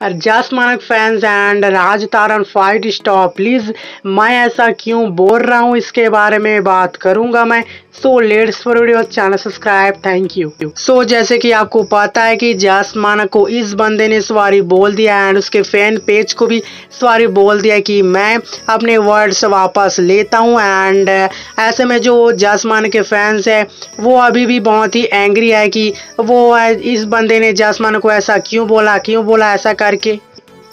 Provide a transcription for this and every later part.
Just मानक fans and राज तारन fight stop, please मैं ऐसा क्यों बोल रहा हूँ, इसके बारे में बात करूँगा मैं। So let's for video channel subscribe thank you so जैसे कि आपको पता है कि जस्ट मानक को इस बंदे ने सवारी बोल दिया एंड उसके फ़ैन पेज को भी सवारी बोल दिया कि मैं अपने वर्ड्स वापस लेता हूँ एंड ऐसे में जो जस्ट मानक के फैंस है, वो अभी भी बहुत ही एंग्री है कि वो इस बंदे ने जस्ट मानक को ऐसा क्यों बोला क्यों बोला ऐसा करके।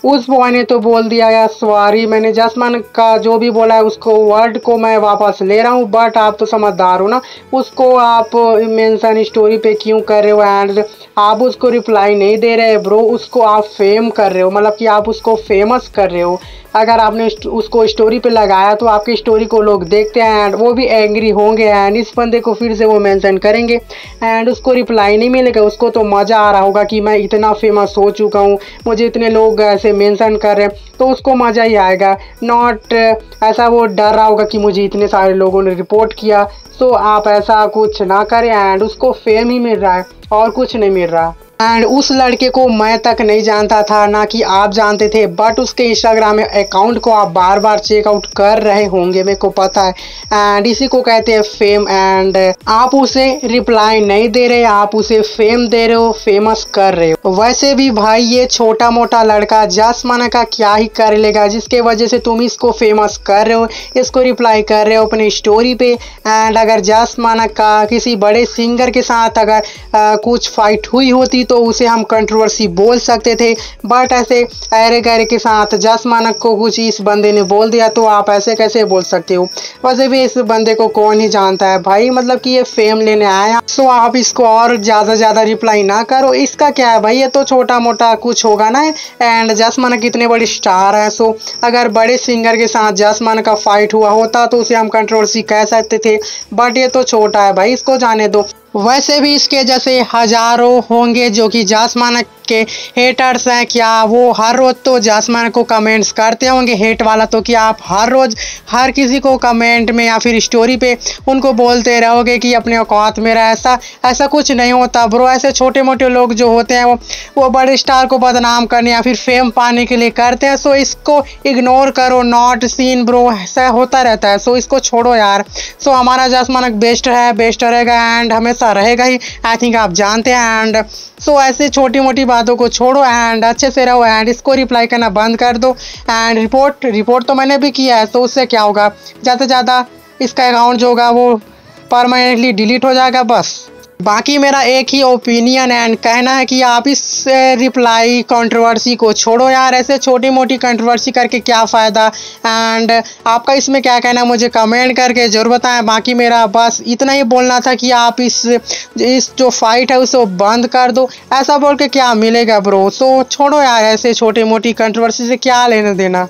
उस बॉय ने तो बोल दिया या सॉरी मैंने जसमान का जो भी बोला है, उसको वर्ड को मैं वापस ले रहा हूँ बट आप तो समझदार हो ना। उसको आप मेंशन स्टोरी पे क्यों कर रहे हो? एंड आप उसको रिप्लाई नहीं दे रहे ब्रो उसको आप फेम कर रहे हो। मतलब कि आप उसको फ़ेमस कर रहे हो। अगर आपने उसको स्टोरी पे लगाया तो आपकी स्टोरी को लोग देखते हैं एंड वो भी एंग्री होंगे एंड इस बंदे को फिर से वो मेंशन करेंगे। एंड उसको रिप्लाई नहीं मिलेगा, उसको तो मज़ा आ रहा होगा कि मैं इतना फ़ेमस हो चुका हूँ, मुझे इतने लोग ऐसे मेंशन कर रहे हैं तो उसको मज़ा ही आएगा। नॉट ऐसा वो डर रहा होगा कि मुझे इतने सारे लोगों ने रिपोर्ट किया सो आप ऐसा कुछ ना करें एंड उसको फेम ही मिल रहा है और कुछ नहीं मिल रहा। एंड उस लड़के को मैं तक नहीं जानता था ना कि आप जानते थे बट उसके इंस्टाग्राम अकाउंट को आप बार बार चेकआउट कर रहे होंगे मेरे को पता है। एंड इसी को कहते हैं फेम एंड आप उसे रिप्लाई नहीं दे रहे आप उसे फेम दे रहे हो फ़ेमस कर रहे हो। वैसे भी भाई ये छोटा मोटा लड़का जस माना का क्या ही कर लेगा जिसके वजह से तुम इसको फ़ेमस कर रहे हो इसको रिप्लाई कर रहे हो अपनी स्टोरी पे। एंड अगर जस माना का किसी बड़े सिंगर के साथ अगर आ, कुछ फाइट हुई होती तो उसे हम कंट्रोवर्सी बोल सकते थे बट ऐसे अरे गहरे के साथ जस मानक को कुछ इस बंदे ने बोल दिया तो आप ऐसे कैसे बोल सकते हो? वैसे भी इस बंदे को कौन ही जानता है भाई मतलब कि ये फेम लेने आया सो आप इसको और ज़्यादा ज़्यादा रिप्लाई ना करो। इसका क्या है भाई, ये तो छोटा मोटा कुछ होगा ना एंड जस मानक कितने बड़े स्टार हैं। सो अगर बड़े सिंगर के साथ जस मानक का फाइट हुआ होता तो उसे हम कंट्रोवर्सी कह सकते थे बट ये तो छोटा है भाई, इसको जाने दो। वैसे भी इसके जैसे हज़ारों होंगे जो कि जासमान के हेटर्स हैं, क्या वो हर रोज़ तो जासमान को कमेंट्स करते होंगे हेट वाला? तो क्या आप हर रोज़ हर किसी को कमेंट में या फिर स्टोरी पे उनको बोलते रहोगे कि अपने औकात मेरा ऐसा ऐसा कुछ नहीं होता ब्रो ऐसे छोटे मोटे लोग जो होते हैं, वो वो बड़े स्टार को बदनाम करने या फिर फेम पाने के लिए करते हैं सो इसको इग्नोर करो नॉट सीन ब्रो ऐसा होता रहता है सो इसको छोड़ो यार। सो हमारा जासमानक बेस्ट है बेस्ट रहेगा एंड हमेशा रहेगा ही। आई थिंक आप जानते हैं एंड सो ऐसे छोटी मोटी बातों को छोड़ो एंड अच्छे से रहो एंड इसको रिप्लाई करना बंद कर दो एंड रिपोर्ट रिपोर्ट तो मैंने भी किया है तो उससे क्या होगा? ज़्यादा से ज़्यादा इसका अकाउंट जो होगा वो परमानेंटली डिलीट हो जाएगा, बस। बाकी मेरा एक ही ओपिनियन एंड कहना है कि आप इस रिप्लाई कंट्रोवर्सी को छोड़ो यार, ऐसे छोटी मोटी कंट्रोवर्सी करके क्या फ़ायदा? एंड आपका इसमें क्या कहना है? मुझे कमेंट करके ज़रूर बताएँ। बाकी मेरा बस इतना ही बोलना था कि आप इस इस जो फाइट है उसे बंद कर दो। ऐसा बोल के क्या मिलेगा ब्रो तो छोड़ो यार, ऐसे छोटी मोटी कंट्रोवर्सी से क्या लेना देना?